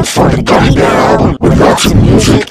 look for the Gummy Bear album with lots of music,